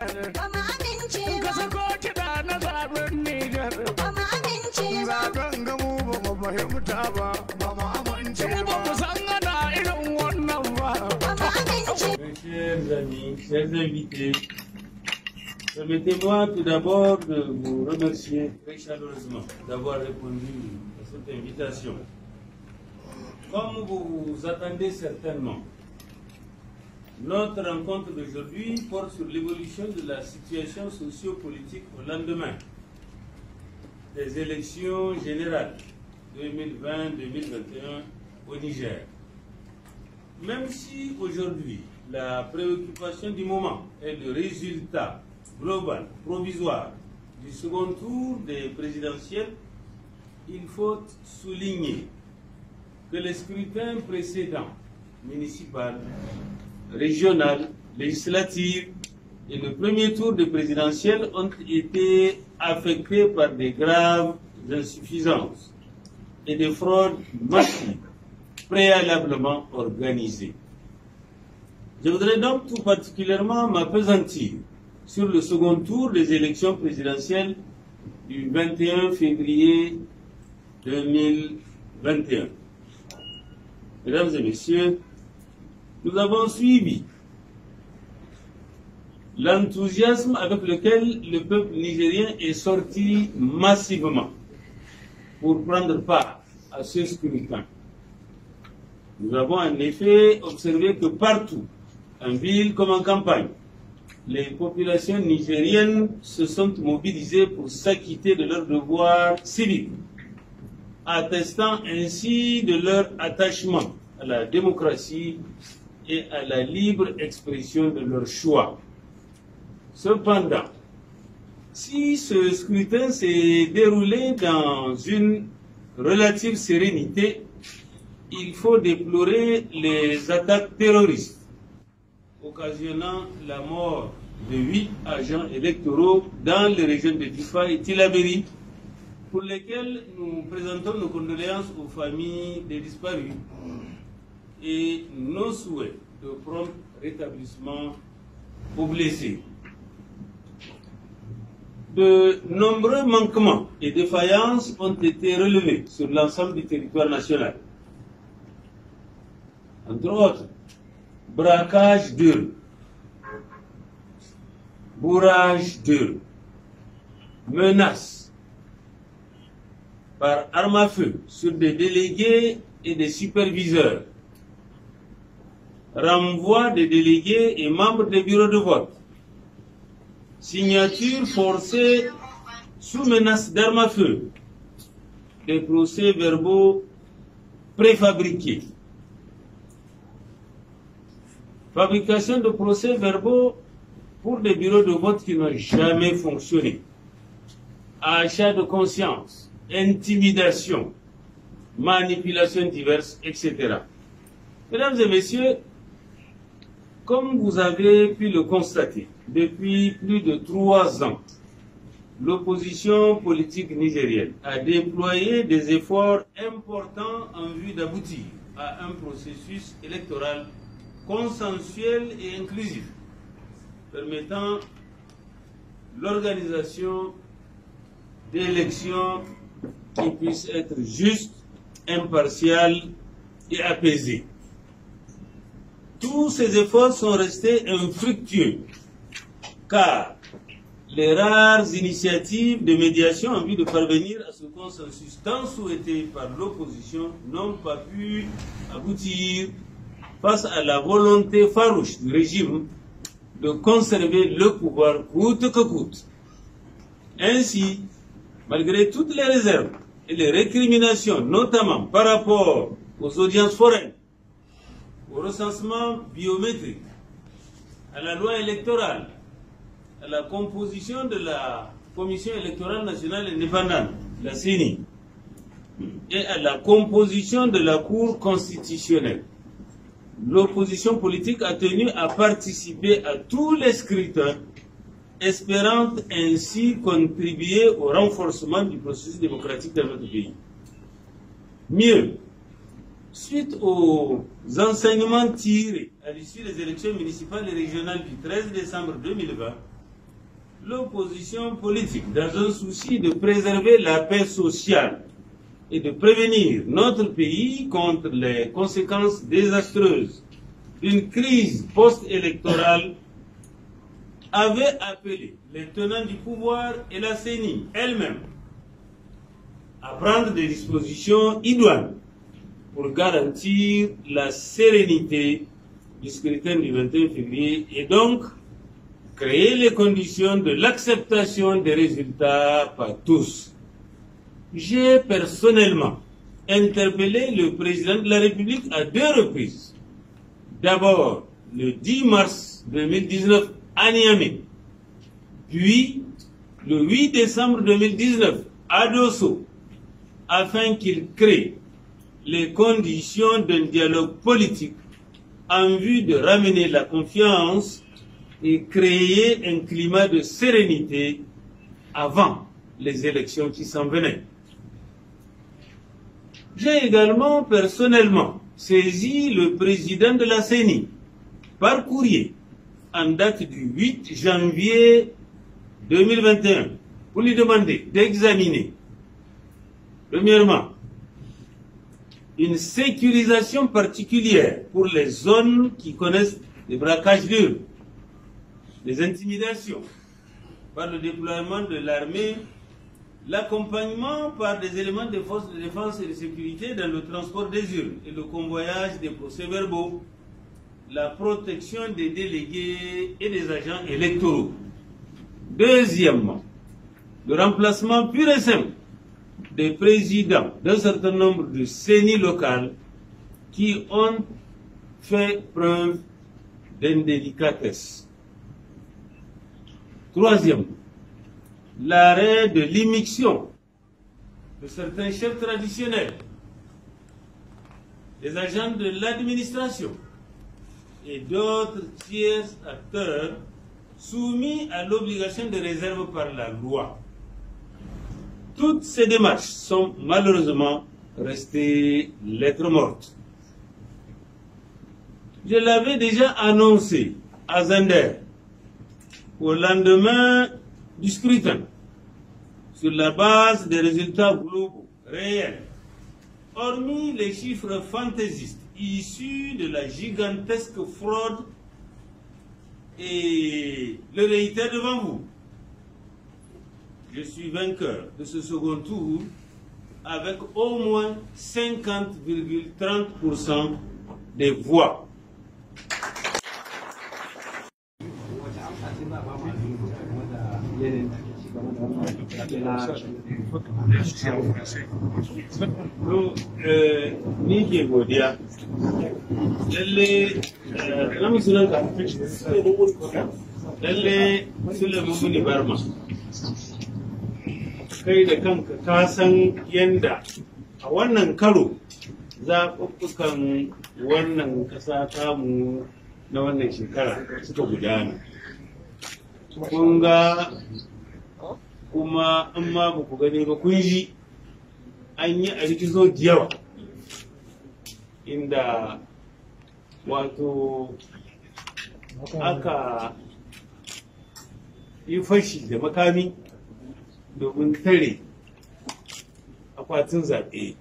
Mes chers amis, chers invités, permettez-moi tout d'abord de vous remercier très chaleureusement d'avoir répondu à cette invitation. Comme vous vous attendez certainement, notre rencontre d'aujourd'hui porte sur l'évolution de la situation sociopolitique au lendemain des élections générales 2020-2021 au Niger. Même si aujourd'hui la préoccupation du moment est le résultat global, provisoire, du second tour des présidentielles, il faut souligner que les scrutins précédents, municipal, régional, législatif et le premier tour des présidentielles ont été affectés par des graves insuffisances et des fraudes massives préalablement organisées. Je voudrais donc tout particulièrement m'apesantir sur le second tour des élections présidentielles du 21 février 2021. Mesdames et messieurs, nous avons suivi l'enthousiasme avec lequel le peuple nigérien est sorti massivement pour prendre part à ce scrutin. Nous avons en effet observé que partout, en ville comme en campagne, les populations nigériennes se sont mobilisées pour s'acquitter de leurs devoirs civiques, attestant ainsi de leur attachement à la démocratie et à la libre expression de leurs choix. Cependant, si ce scrutin s'est déroulé dans une relative sérénité, il faut déplorer les attaques terroristes occasionnant la mort de huit agents électoraux dans les régions de Difa et Tilaberi, pour lesquels nous présentons nos condoléances aux familles des disparus et nos souhaits de prompt rétablissement aux blessés. De nombreux manquements et défaillances ont été relevés sur l'ensemble du territoire national. Entre autres, braquage d'urnes, bourrage d'urnes, menaces par arme à feu sur des délégués et des superviseurs, renvoi des délégués et membres des bureaux de vote, signature forcée sous menace d'arme à feu, des procès verbaux préfabriqués, fabrication de procès verbaux pour des bureaux de vote qui n'ont jamais fonctionné, achat de conscience, intimidation, manipulation diverses, etc. Mesdames et messieurs, comme vous avez pu le constater, depuis plus de trois ans, l'opposition politique nigérienne a déployé des efforts importants en vue d'aboutir à un processus électoral consensuel et inclusif, permettant l'organisation d'élections qui puissent être justes, impartiales et apaisées. Tous ces efforts sont restés infructueux, car les rares initiatives de médiation en vue de parvenir à ce consensus tant souhaité par l'opposition n'ont pas pu aboutir face à la volonté farouche du régime de conserver le pouvoir coûte que coûte. Ainsi, malgré toutes les réserves et les récriminations, notamment par rapport aux audiences foraines, au recensement biométrique, à la loi électorale, à la composition de la Commission électorale nationale indépendante, la CENI, et à la composition de la Cour constitutionnelle. L'opposition politique a tenu à participer à tous les scrutins, espérant ainsi contribuer au renforcement du processus démocratique dans notre pays. Mieux, suite aux enseignements tirés à l'issue des élections municipales et régionales du 13 décembre 2020, l'opposition politique, dans un souci de préserver la paix sociale et de prévenir notre pays contre les conséquences désastreuses d'une crise post-électorale, avait appelé les tenants du pouvoir et la CENI elle-même à prendre des dispositions idoines pour garantir la sérénité du scrutin du 21 février et donc créer les conditions de l'acceptation des résultats par tous. J'ai personnellement interpellé le président de la République à deux reprises. D'abord le 10 mars 2019 à Niamey, puis le 8 décembre 2019 à Dosso, afin qu'il crée les conditions d'un dialogue politique en vue de ramener la confiance et créer un climat de sérénité avant les élections qui s'en venaient. J'ai également personnellement saisi le président de la CENI par courrier en date du 8 janvier 2021 pour lui demander d'examiner, premièrement, une sécurisation particulière pour les zones qui connaissent des braquages durs, des intimidations, par le déploiement de l'armée, l'accompagnement par des éléments des forces de défense et de sécurité dans le transport des urnes et le convoyage des procès-verbaux, la protection des délégués et des agents électoraux. Deuxièmement, le remplacement pur et simple des présidents d'un certain nombre de CENI locales qui ont fait preuve d'indélicatesse. Troisièmement, l'arrêt de l'immixtion de certains chefs traditionnels, des agents de l'administration et d'autres tiers acteurs soumis à l'obligation de réserve par la loi. Toutes ces démarches sont malheureusement restées lettres mortes. Je l'avais déjà annoncé à Zender au lendemain du scrutin sur la base des résultats globaux réels, hormis les chiffres fantaisistes issus de la gigantesque fraude et le réitère devant vous. Je suis vainqueur de ce second tour avec au moins 50,30% des voix. To, eh, ni ke godiya. Lalle, eh, na musulun ka. Lalle, Sule Mumuni Barma. Kai da kanka ka san yanda a wannan karo zaɓuɓɓukan wannan ƙasa tamu na wannan shekara suka gudana. Kun ga kuma an ma ba ku gani ba kun ji an yi a rikizo da yawa inda wato aka yi fashi da makami domin tare akwatin zaɓe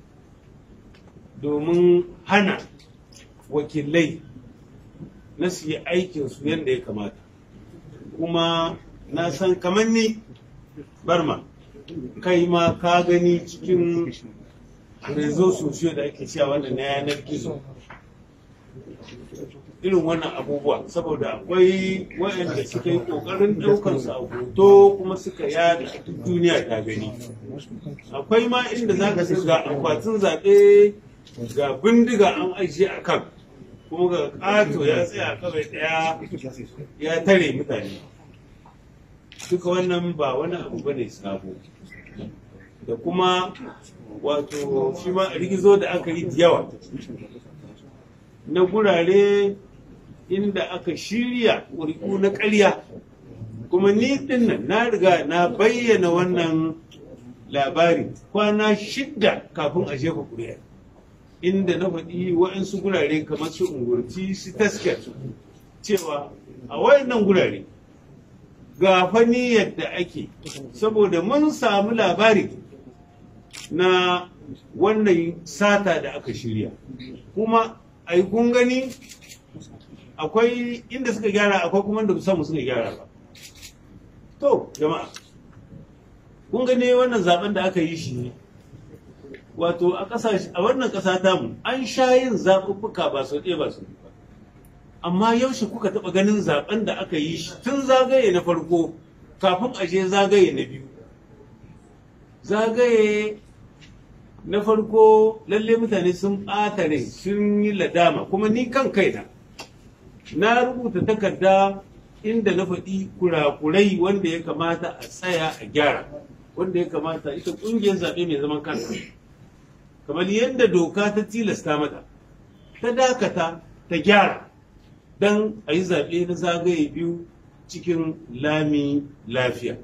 domin hana wakilai na su yi aikinsu yadda ya kamata. Kuma na san kamar ni barma kai ma ka gani cikin rezo sosiyo da ake cewa wanda na yanar gizo. Irin wannan abubuwa. Saboda akwai waɗanda suka yi ƙoƙarin ɗaukar su a hoto kuma suka yada duniya ta gani. Akwai ma inda za ka ga akwatin zaɓe ga bindiga an ajiye a kan kuma ga ƙato ya tsaya kawai ɗaya ya tare mutane. Duka wannan ba wani abu ba ne sabo. Da kuma wato shi ma rigizo da aka yi yawa. Na gurare inda aka shirya ƙuri'u na ƙarya. Kuma ni ɗin nan na riga na bayyana wannan labari kwana shidda kafin a jefa ƙuri'a. Inda na faɗi waɗansu gurare kamar su ungurci su taskar cewa a wayannan gurare ga fani yadda ake. Saboda mun samu labari na wannan sata da aka shirya. Kuma ai kun gani akwai inda suka gyara akwai kuma inda samu suka gyara ba. To jama'a kun gani wannan zaɓen da aka yi shi ne wato a a wannan ƙasa tamu an sha yin zaɓuɓɓuka ba sau ɗaya ba sau ba. Amma yaushe kuka taɓa ganin zaɓen da aka yi shi tun zagaye na farko kafin a je zagaye na biyu? Zagaye na farko lalle mutane sun ɓata rai sun yi ladama kuma ni kan kaina na rubuta takarda inda na faɗi kurakurai wanda ya kamata a tsaya a gyara wanda ya kamata ita ƙungiyar zaɓe mai zaman kanta. Kamar yadda doka ta tilasta mata ta dakata ta gyara don a yi zaɓe na zagaye biyu cikin lami lafiya.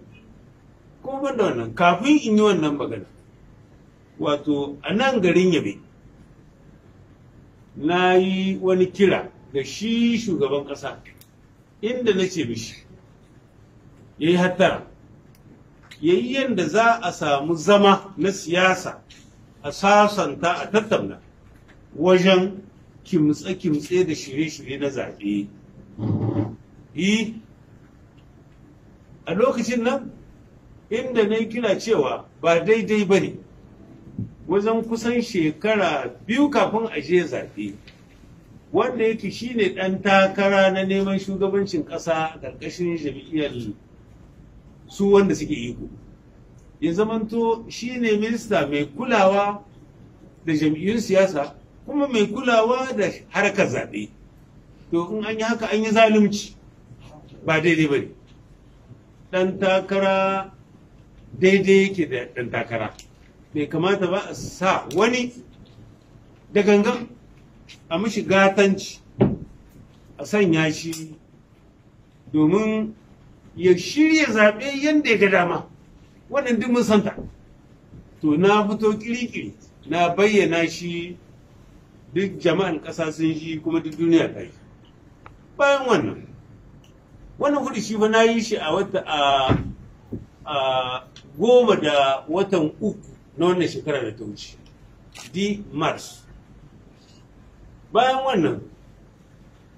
Kuma ban da wannan kafin in yi wannan magana wato a nan garin yabe na yi wani kira ga shi shugaban ƙasa inda na ce mishi. Ya yi hattara. Ya yi yadda za a samu zama na siyasa a sasanta a tattauna wajen kimtse-kimtse da shirye-shirye na zaɓe. Yi. A lokacin nan inda na kira cewa ba daidai ba ne wajen kusan shekara biyu kafin a je zaɓe. Wanda yake shine ɗan takara na neman shugabancin ƙasa a ƙarƙashin jam'iyyar su wanda suke iko. Ya zamanto shine minista mai kulawa da jam'iyyun siyasa kuma mai kulawa da harkar zaɓe. To in an yi haka an yi zalunci. Ba daidai ba ne. Ɗan takara daidai yake da ɗan takara. Bai kamata ba a sa wani da gangan a mishi gatanci a sanya shi domin ya shirya zaɓe yadda ya ga dama. Wannan duk mun santa. To na fito kirikiri na bayyana shi duk jama'an ƙasa sun shi kuma duk duniya ta yi bayan wannan wannan huɗu shi fa na yi shi a wata a a goma da watan uku na wannan shekara da ta wuce di mars. Bayan wannan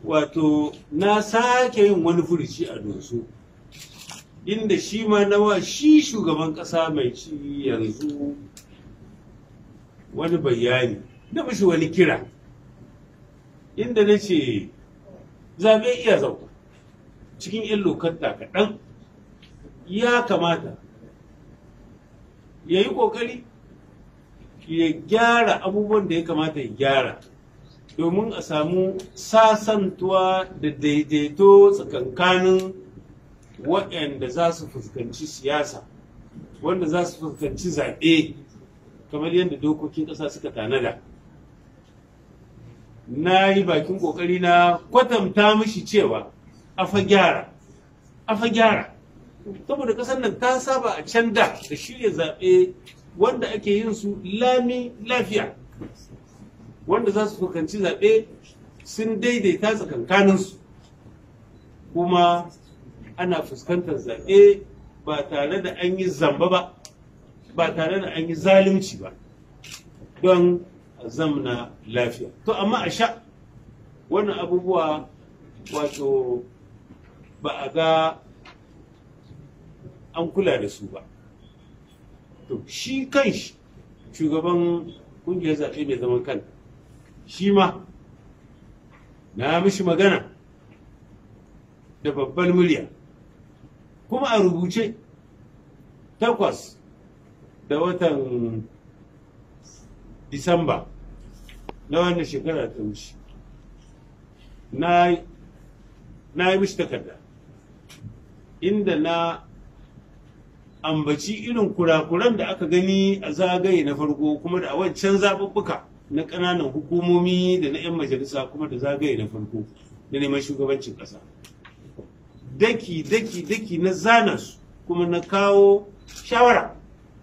wato na sake yin wani furuci a doso inda shi ma nawa shi shugaban ƙasa mai ci yanzu wani bayani na mishi wani kira inda na ce zaɓe iya zauka cikin 'yan lokata kaɗan ya kamata ya yi ƙoƙari ya gyara abubuwan da ya kamata ya gyara. Domin a samu sasantuwa da daidaito tsakankanin waɗanda za su fuskanci siyasa wanda za su fuskanci zaɓe kamar yadda dokokin ƙasa suka tanada. Na yi bakin ƙoƙari na kwatanta mishi cewa a fa gyara a fa gyara. Saboda ƙasar nan ta saba a can da da shirya zaɓe wanda ake yin su lami lafiya. Wanda za su fuskanci zaɓe sun daidaita tsakankaninsu. Kuma ana fuskantar zaɓe ba tare da an yi zamba ba ba tare da an yi zalunci ba don a zamna lafiya. To amma a sha wannan abubuwa wato ba a ga an kula da su ba. To shi kan shi shugaban ƙungiyar zaɓe mai zaman kanta shi ma na mishi magana da babbar murya. Kuma a rubuce takwas da watan disamba na wannan shekara ta wuce. Na yi mishi takarda inda na ambaci irin kurakuran da aka gani a zagaye na farko kuma da a wancan zaɓuɓɓuka. Na ƙananan hukumomi da na 'yan majalisa kuma da zagaye na farko da neman shugabancin ƙasa. Daki daki daki na zana su kuma na kawo shawara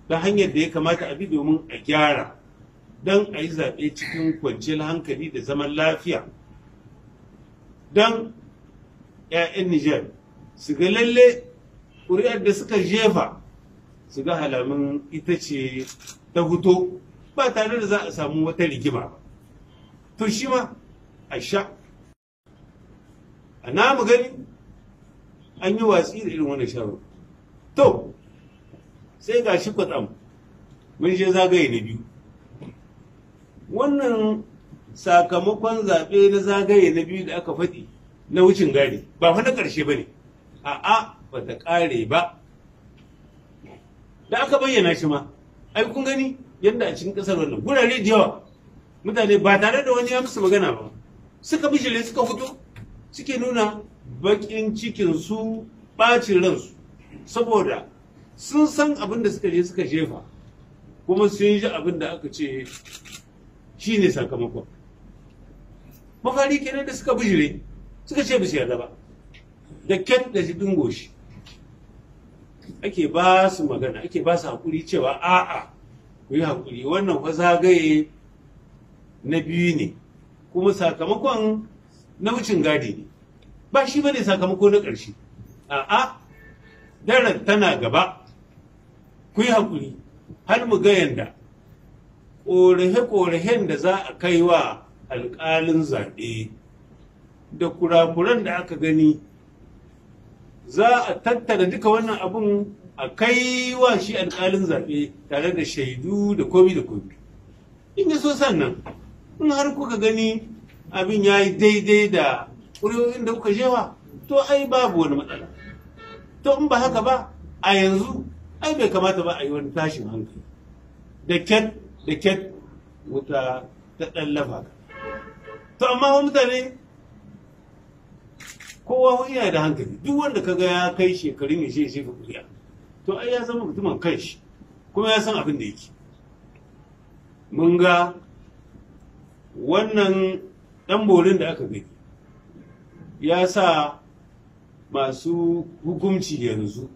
da hanyar da ya kamata a bi domin a gyara don a yi zaɓe cikin kwanciyar hankali da zaman lafiya. Don 'ya'yan Nijar su ga lalle ƙuri'ar da suka jefa su ga halamun ita ce ta huto ba tare da za a samu wata rigima ba. To shi ma a sha a namu gani an yi watsi da irin wannan shawar to sai ga shi kwatsam mun je zagaye na biyu. Wannan sakamakon zaɓe na zagaye na biyu da aka faɗi na wucin gadi ba fa na ƙarshe ba ne. A'a ba ta ƙare ba. Da aka bayyana shi ma ai kun gani yadda a cikin ƙasar wannan. Gurare da yawa mutane ba tare da wani ya musu magana ba suka bijire suka fito suke nuna baƙin cikin su ɓacin ransu. Saboda sun san abin da suka je suka jefa kuma sun ji abin da aka ce shi ne sakamakon. Mafari kenan da suka bijire suka ce bisu yarda ba. Da kyan da shi goshi ake ba su magana ake ba su haƙuri cewa a'a ku yi haƙuri wannan fa zagaye na biyu ne. Kuma sakamakon na wucin gadi ne. Ba shi ba ne sakamako na ƙarshe. A'a daren tana gaba. Ku yi haƙuri har mu ga yanda ƙorahe-ƙorahen da za a kai wa alƙalin zaɓe da kurakuran da aka gani za a tattara duka wannan abun a kai wa shi alƙalin zaɓe tare da shaidu da komi da komi. In ya so sannan in har kuka gani abin ya yi daidai da ƙuri'o'in da kuka shewa to ai babu wani matsala. To in ba haka ba a yanzu ai bai kamata ba a yi wani tashin hankali. Da ket da ket wuta ta ɗan lafa to amma wa mutane kowa yana da hankali. Duk wanda kaga ya kai shekarun ya shi shefa kuriya to ai ya zama mutumin kanshi kuma ya san abin da yake. Mun ga wannan ɗan borin da aka gani ya sa masu hukumci yanzu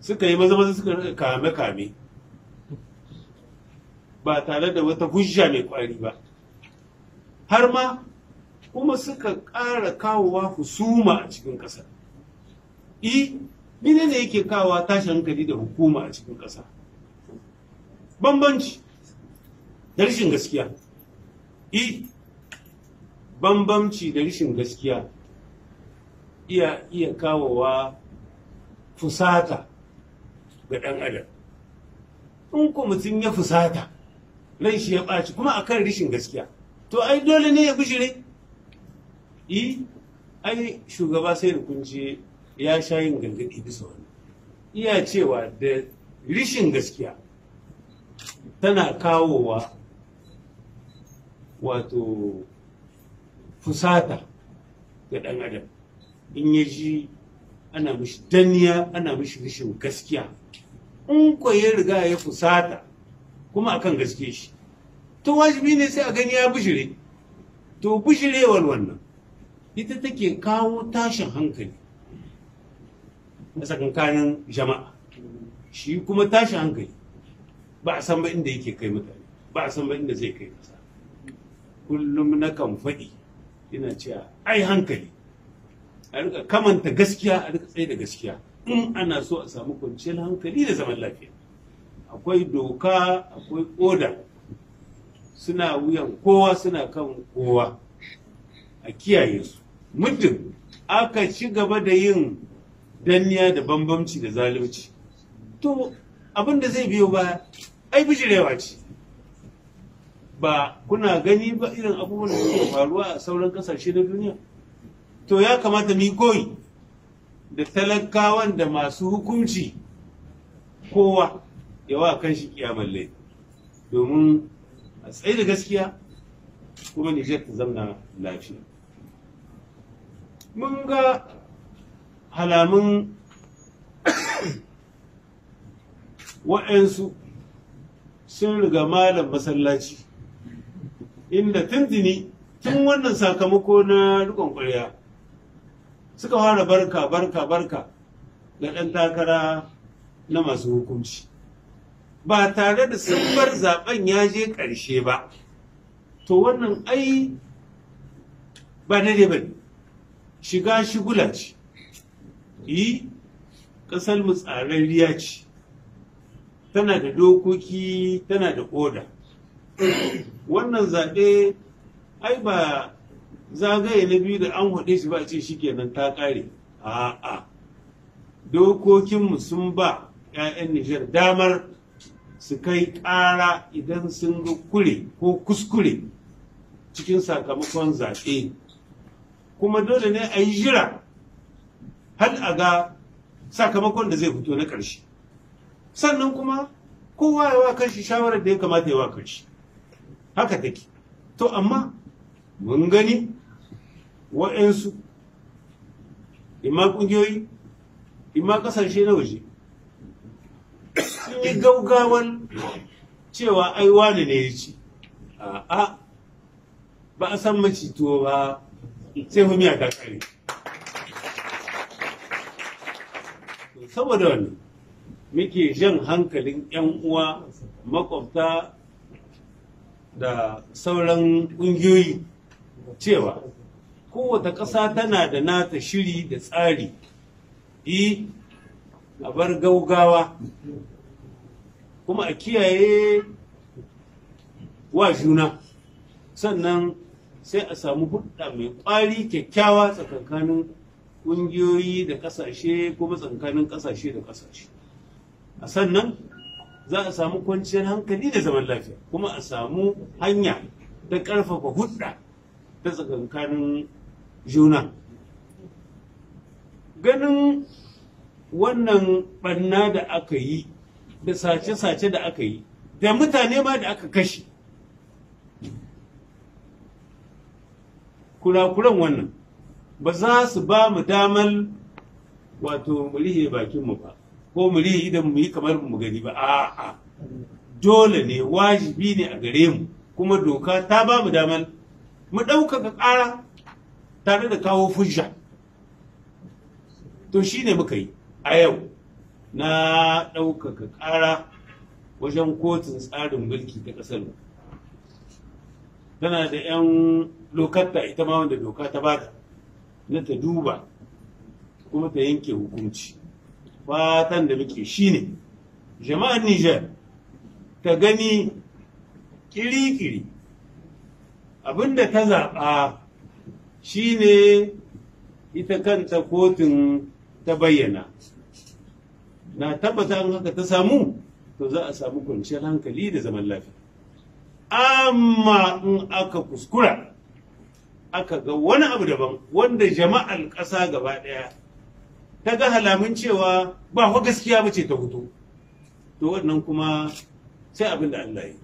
suka yi maza maza suka kame kame ba tare da wata hujja mai kwari ba. Har ma kuma suka ƙara kawowa husuma a cikin ƙasa i mene ne yake kawowa tashin hankali da hukuma a cikin ƙasa? Bambanci da rashin gaskiya. I bambamci da rashin gaskiya iya iya kawowa fusata ga ɗan adam. In ko mutum ya fusata ran shi ya ɓaci kuma akan rashin gaskiya to ai dole ne ya bishire yi ai shugaba sai da kunce ya sha yin gargaɗi bisa wani iya cewa da rishin gaskiya tana kawowa wato fusata ga ɗan adam. In ya ji ana mishi danniya ana mishi rishin gaskiya. In ko ya riga ya fusata kuma akan gaske shi. To wajibi ne sai a gani ya bishire to bishirewar wannan ita take kawo tashin hankali. A tsakankanin jama'a. Shi kuma tashin hankali. Ba a san ba inda yake kai mutane ba a san ba inda zai kai kasa. Kullum na kan faɗi ina cewa ai hankali. A riƙa kamanta gaskiya a riƙa tsaye da gaskiya. In ana so a samu kwanciyar hankali da zaman lafiya. Akwai doka akwai oda. Suna wuyan kowa suna kan kowa. A kiyaye su. Muddin aka ci gaba da yin danniya da bambamci da zalunci. To abin da zai biyo ba ai bijirewa ce. Ba kuna gani ba irin abubuwan da suke faruwa a sauran ƙasashe na duniya? To ya kamata mu yi koyi da talakawan da masu hukunci kowa yawa kan shi kiyamar domin a tsaye da gaskiya kuma Nijar ta zamna lafiya. Mun ga halamun waɗansu sun riga malam masallaci inda tuntuni tun wannan sakamako na rikon ƙwarya suka fara barka barka barka ga ɗan takara na masu hukunci. ba tare da sabbar zaɓen ya je ƙarshe ba to wannan ai ba daidai ba shiga shigula ce yi ƙasar mu tsararriya ce. Tana da dokoki tana da oda. Wannan zaɓe ai ba zagaye na biyu da an haɗe shi ba ce shikenan ta ƙare. A'a. Dokokinmu sun ba 'ya'yan Nijar damar su kai ƙara idan sun ga kure ko kuskure cikin sakamakon zaɓe. Kuma dole ne a yi jira har a ga sakamakon da zai fito na ƙarshe. Sannan kuma kowa ya wa kanshi shawarar da ya kamata ya wa kanshi. Haka take. To amma mun gani wa'yansu imma ƙungiyoyi imma ƙasashe na waje sun yi gaugawan cewa ai wani ne ya ci. A'a ba a san macito ba sai humiya ta kare saboda wannan muke jan hankalin 'yan uwa makwabta da sauran ƙungiyoyi cewa kowace ƙasa tana da nata shiri da tsari. Yi a bar gaugawa kuma a kiyaye wa juna. Sannan sai a samu hudda mai ƙwari kyakkyawa tsakankanin ƙungiyoyi da ƙasashe kuma tsakanin ƙasashe da ƙasashe a sannan za a samu kwanciyar hankali da zaman lafiya kuma a samu hanya ta ƙarfafa hudda ta tsakankanin juna. Ganin wannan ɓanna da aka yi da sace-sace da aka yi da mutane ma da aka kashe kurakuran wannan ba za su ba mu damar wato mu rihe bakinmu ba ko mu rihe idan mu yi kamar mu gani ba. A'a dole ne wajibi ne a gare mu kuma doka ta ba mu damar mu ɗaukaka ƙara tare da kawo fujja. To shi ne muka yi a yau na ɗaukaka ƙara wajen kotun tsarin mulki ta ƙasar tana da 'yan lokatta ita ma wanda doka ta ba da na ta duba kuma ta yanke hukunci. Fatan da muke shine jama'ar Nijar ta gani kiri-kiri. Abinda ta zaɓa shine ita kanta kotun ta bayyana. Na tabbata an haka ta samu to za a samu kwanciyar hankali da zaman lafiya. Amma in aka kuskura aka ga wani abu daban wanda jama'ar ƙasa gaba ɗaya ta ga halamun cewa ba fa gaskiya ba ce ta fito. To wannan kuma sai abin da Allah yi.